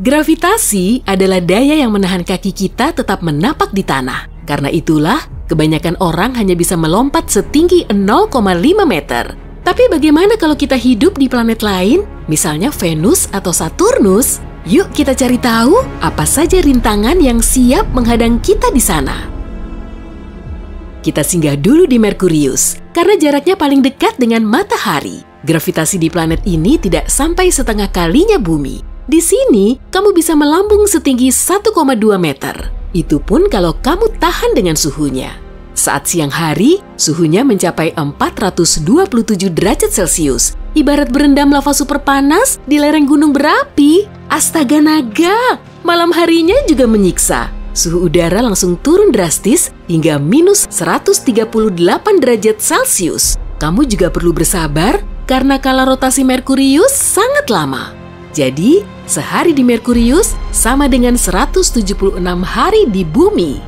Gravitasi adalah daya yang menahan kaki kita tetap menapak di tanah. Karena itulah, kebanyakan orang hanya bisa melompat setinggi 0,5 meter. Tapi bagaimana kalau kita hidup di planet lain, misalnya Venus atau Saturnus? Yuk kita cari tahu apa saja rintangan yang siap menghadang kita di sana. Kita singgah dulu di Merkurius, karena jaraknya paling dekat dengan matahari. Gravitasi di planet ini tidak sampai setengah kalinya bumi. Di sini, kamu bisa melambung setinggi 1,2 meter. Itu pun kalau kamu tahan dengan suhunya. Saat siang hari, suhunya mencapai 427 derajat Celcius. Ibarat berendam lava super panas di lereng gunung berapi. Astaga naga, malam harinya juga menyiksa. Suhu udara langsung turun drastis hingga minus 138 derajat Celcius. Kamu juga perlu bersabar karena kala rotasi Merkurius sangat lama. Jadi, sehari di Merkurius sama dengan 176 hari di bumi.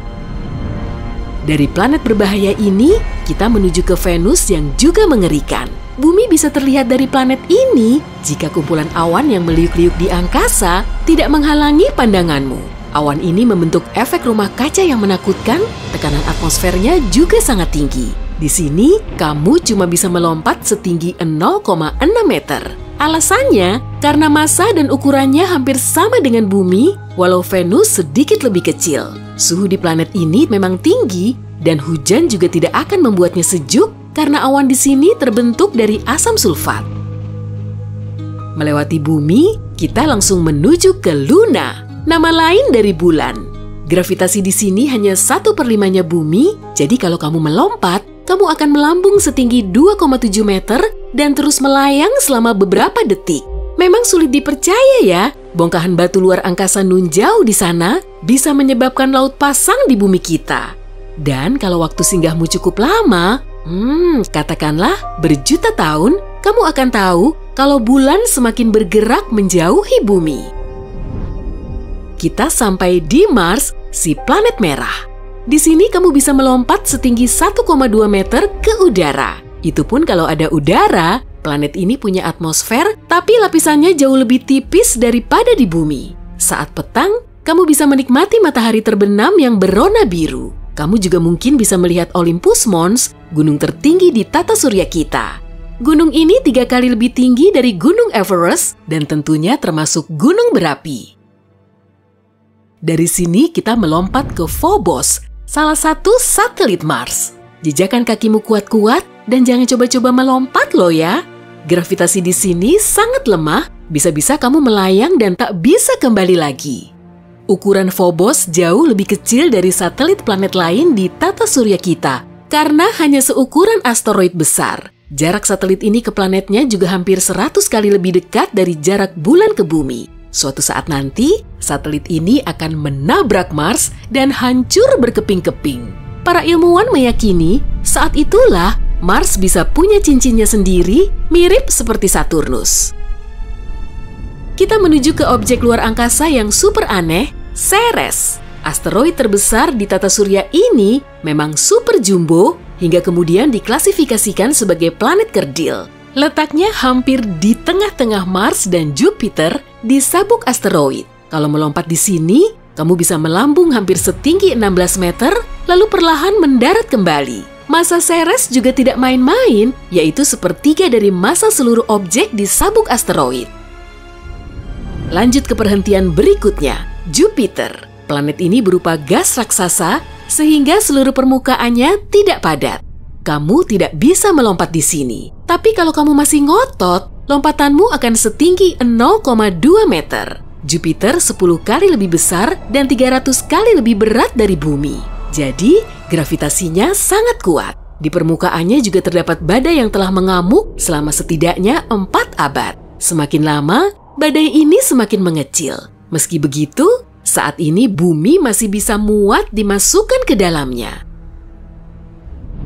Dari planet berbahaya ini, kita menuju ke Venus yang juga mengerikan. Bumi bisa terlihat dari planet ini jika kumpulan awan yang meliuk-liuk di angkasa tidak menghalangi pandanganmu. Awan ini membentuk efek rumah kaca yang menakutkan, tekanan atmosfernya juga sangat tinggi. Di sini, kamu cuma bisa melompat setinggi 0,6 meter. Alasannya, karena massa dan ukurannya hampir sama dengan bumi, walau Venus sedikit lebih kecil. Suhu di planet ini memang tinggi, dan hujan juga tidak akan membuatnya sejuk karena awan di sini terbentuk dari asam sulfat. Melewati bumi, kita langsung menuju ke Luna, nama lain dari bulan. Gravitasi di sini hanya satu per limanya bumi, jadi kalau kamu melompat, kamu akan melambung setinggi 2,7 meter dan terus melayang selama beberapa detik. Memang sulit dipercaya ya, bongkahan batu luar angkasa nun jauh di sana bisa menyebabkan laut pasang di bumi kita. Dan kalau waktu singgahmu cukup lama, hmm, katakanlah berjuta tahun, kamu akan tahu kalau bulan semakin bergerak menjauhi bumi. Kita sampai di Mars, si planet merah. Di sini kamu bisa melompat setinggi 1,2 meter ke udara. Itu pun kalau ada udara, planet ini punya atmosfer, tapi lapisannya jauh lebih tipis daripada di bumi. Saat petang, kamu bisa menikmati matahari terbenam yang berwarna biru. Kamu juga mungkin bisa melihat Olympus Mons, gunung tertinggi di tata surya kita. Gunung ini tiga kali lebih tinggi dari Gunung Everest dan tentunya termasuk gunung berapi. Dari sini kita melompat ke Phobos, salah satu satelit Mars. Jejakan kakimu kuat-kuat dan jangan coba-coba melompat loh ya. Gravitasi di sini sangat lemah, bisa-bisa kamu melayang dan tak bisa kembali lagi. Ukuran Phobos jauh lebih kecil dari satelit planet lain di tata surya kita, karena hanya seukuran asteroid besar. Jarak satelit ini ke planetnya juga hampir 100 kali lebih dekat dari jarak bulan ke bumi. Suatu saat nanti, satelit ini akan menabrak Mars dan hancur berkeping-keping. Para ilmuwan meyakini saat itulah Mars bisa punya cincinnya sendiri mirip seperti Saturnus. Kita menuju ke objek luar angkasa yang super aneh, Ceres. Asteroid terbesar di tata surya ini memang super jumbo hingga kemudian diklasifikasikan sebagai planet kerdil. Letaknya hampir di tengah-tengah Mars dan Jupiter di sabuk asteroid. Kalau melompat di sini, kamu bisa melambung hampir setinggi 16 meter, lalu perlahan mendarat kembali. Masa Ceres juga tidak main-main, yaitu sepertiga dari masa seluruh objek di sabuk asteroid. Lanjut ke perhentian berikutnya, Jupiter. Planet ini berupa gas raksasa, sehingga seluruh permukaannya tidak padat. Kamu tidak bisa melompat di sini. Tapi kalau kamu masih ngotot, lompatanmu akan setinggi 0,2 meter. Jupiter 10 kali lebih besar dan 300 kali lebih berat dari bumi. Jadi, gravitasinya sangat kuat. Di permukaannya juga terdapat badai yang telah mengamuk selama setidaknya 4 abad. Semakin lama, badai ini semakin mengecil. Meski begitu, saat ini bumi masih bisa muat dimasukkan ke dalamnya.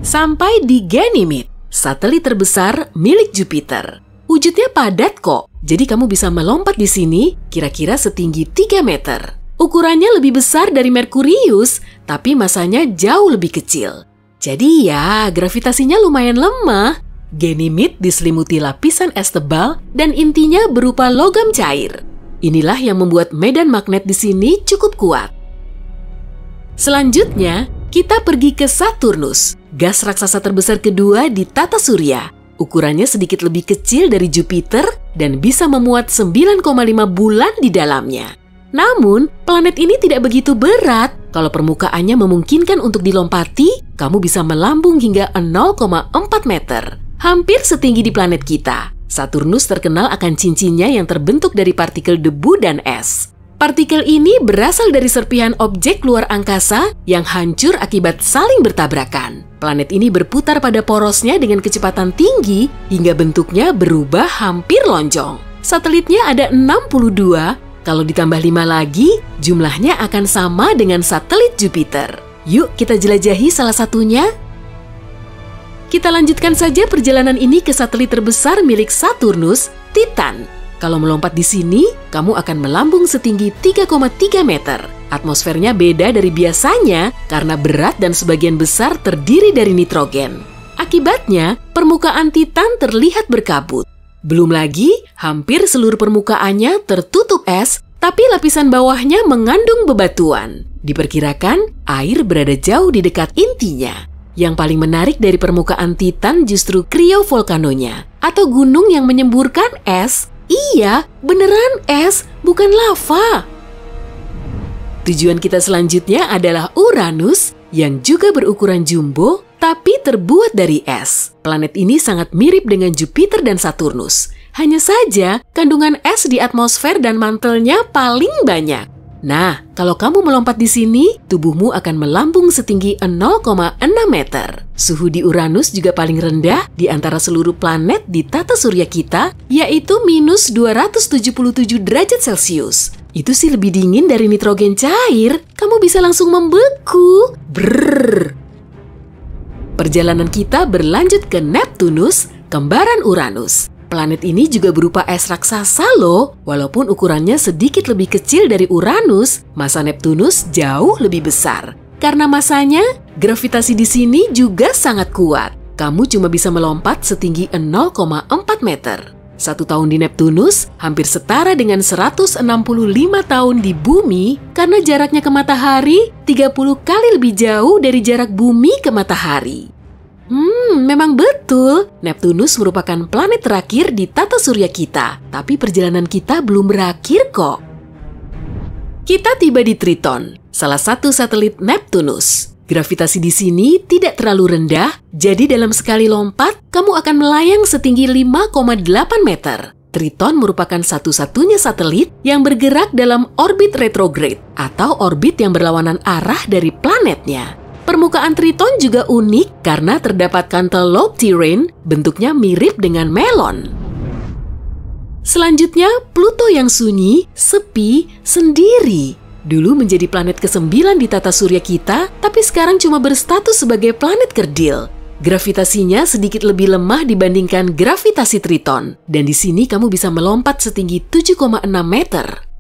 Sampai di Ganymede, satelit terbesar milik Jupiter. Wujudnya padat kok, jadi kamu bisa melompat di sini kira-kira setinggi 3 meter. Ukurannya lebih besar dari Merkurius, tapi masanya jauh lebih kecil. Jadi ya, gravitasinya lumayan lemah. Ganymede diselimuti lapisan es tebal dan intinya berupa logam cair. Inilah yang membuat medan magnet di sini cukup kuat. Selanjutnya, kita pergi ke Saturnus, gas raksasa terbesar kedua di tata surya. Ukurannya sedikit lebih kecil dari Jupiter dan bisa memuat 9,5 bulan di dalamnya. Namun, planet ini tidak begitu berat. Kalau permukaannya memungkinkan untuk dilompati, kamu bisa melambung hingga 0,4 meter. Hampir setinggi di planet kita. Saturnus terkenal akan cincinnya yang terbentuk dari partikel debu dan es. Partikel ini berasal dari serpihan objek luar angkasa yang hancur akibat saling bertabrakan. Planet ini berputar pada porosnya dengan kecepatan tinggi hingga bentuknya berubah hampir lonjong. Satelitnya ada 62, kalau ditambah 5 lagi, jumlahnya akan sama dengan satelit Jupiter. Yuk kita jelajahi salah satunya. Kita lanjutkan saja perjalanan ini ke satelit terbesar milik Saturnus, Titan. Kalau melompat di sini, kamu akan melambung setinggi 3,3 meter. Atmosfernya beda dari biasanya karena berat dan sebagian besar terdiri dari nitrogen. Akibatnya, permukaan Titan terlihat berkabut. Belum lagi, hampir seluruh permukaannya tertutup es, tapi lapisan bawahnya mengandung bebatuan. Diperkirakan, air berada jauh di dekat intinya. Yang paling menarik dari permukaan Titan justru kriovolcanonya, atau gunung yang menyemburkan es Iya, beneran es, bukan lava. Tujuan kita selanjutnya adalah Uranus yang juga berukuran jumbo tapi terbuat dari es. Planet ini sangat mirip dengan Jupiter dan Saturnus. Hanya saja, kandungan es di atmosfer dan mantelnya paling banyak. Nah, kalau kamu melompat di sini, tubuhmu akan melambung setinggi 0,6 meter. Suhu di Uranus juga paling rendah di antara seluruh planet di tata surya kita, yaitu minus 277 derajat Celcius. Itu sih lebih dingin dari nitrogen cair. Kamu bisa langsung membeku. Brrr. Perjalanan kita berlanjut ke Neptunus, kembaran Uranus. Planet ini juga berupa es raksasa loh. Walaupun ukurannya sedikit lebih kecil dari Uranus, masa Neptunus jauh lebih besar. Karena masanya, gravitasi di sini juga sangat kuat. Kamu cuma bisa melompat setinggi 0,4 meter. Satu tahun di Neptunus hampir setara dengan 165 tahun di bumi karena jaraknya ke matahari 30 kali lebih jauh dari jarak bumi ke matahari. Hmm, memang betul. Neptunus merupakan planet terakhir di tata surya kita, tapi perjalanan kita belum berakhir kok. Kita tiba di Triton, salah satu satelit Neptunus. Gravitasi di sini tidak terlalu rendah, jadi dalam sekali lompat, kamu akan melayang setinggi 5,8 meter. Triton merupakan satu-satunya satelit yang bergerak dalam orbit retrograde atau orbit yang berlawanan arah dari planetnya. Permukaan Triton juga unik karena terdapat kantel lobe terrain bentuknya mirip dengan melon. Selanjutnya, Pluto yang sunyi, sepi, sendiri. Dulu menjadi planet ke-9 di tata surya kita, tapi sekarang cuma berstatus sebagai planet kerdil. Gravitasinya sedikit lebih lemah dibandingkan gravitasi Triton, dan di sini kamu bisa melompat setinggi 7,6 meter.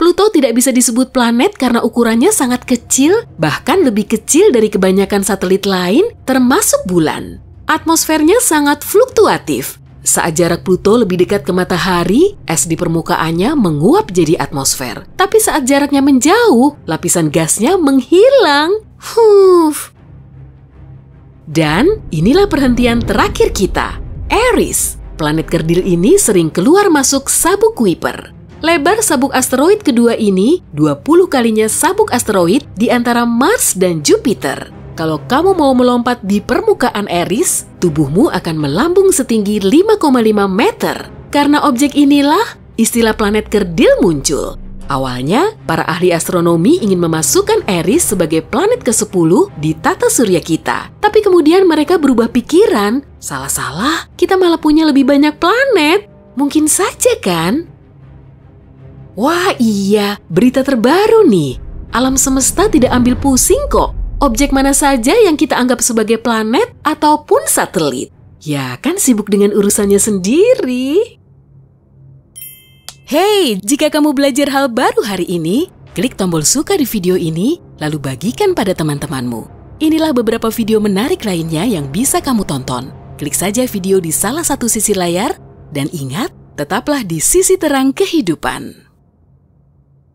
Pluto tidak bisa disebut planet karena ukurannya sangat kecil, bahkan lebih kecil dari kebanyakan satelit lain, termasuk bulan. Atmosfernya sangat fluktuatif. Saat jarak Pluto lebih dekat ke matahari, es di permukaannya menguap jadi atmosfer. Tapi saat jaraknya menjauh, lapisan gasnya menghilang. Huff. Dan inilah perhentian terakhir kita, Eris. Planet kerdil ini sering keluar masuk sabuk Kuiper. Lebar sabuk asteroid kedua ini 20 kalinya sabuk asteroid di antara Mars dan Jupiter. Kalau kamu mau melompat di permukaan Eris, tubuhmu akan melambung setinggi 5,5 meter. Karena objek inilah istilah planet kerdil muncul. Awalnya, para ahli astronomi ingin memasukkan Eris sebagai planet ke-10 di tata surya kita. Tapi kemudian mereka berubah pikiran. Salah-salah, kita malah punya lebih banyak planet. Mungkin saja kan? Wah iya, berita terbaru nih. Alam semesta tidak ambil pusing kok. Objek mana saja yang kita anggap sebagai planet ataupun satelit. Ya kan sibuk dengan urusannya sendiri. Hey, jika kamu belajar hal baru hari ini, klik tombol suka di video ini, lalu bagikan pada teman-temanmu. Inilah beberapa video menarik lainnya yang bisa kamu tonton. Klik saja video di salah satu sisi layar, dan ingat, tetaplah di sisi terang kehidupan.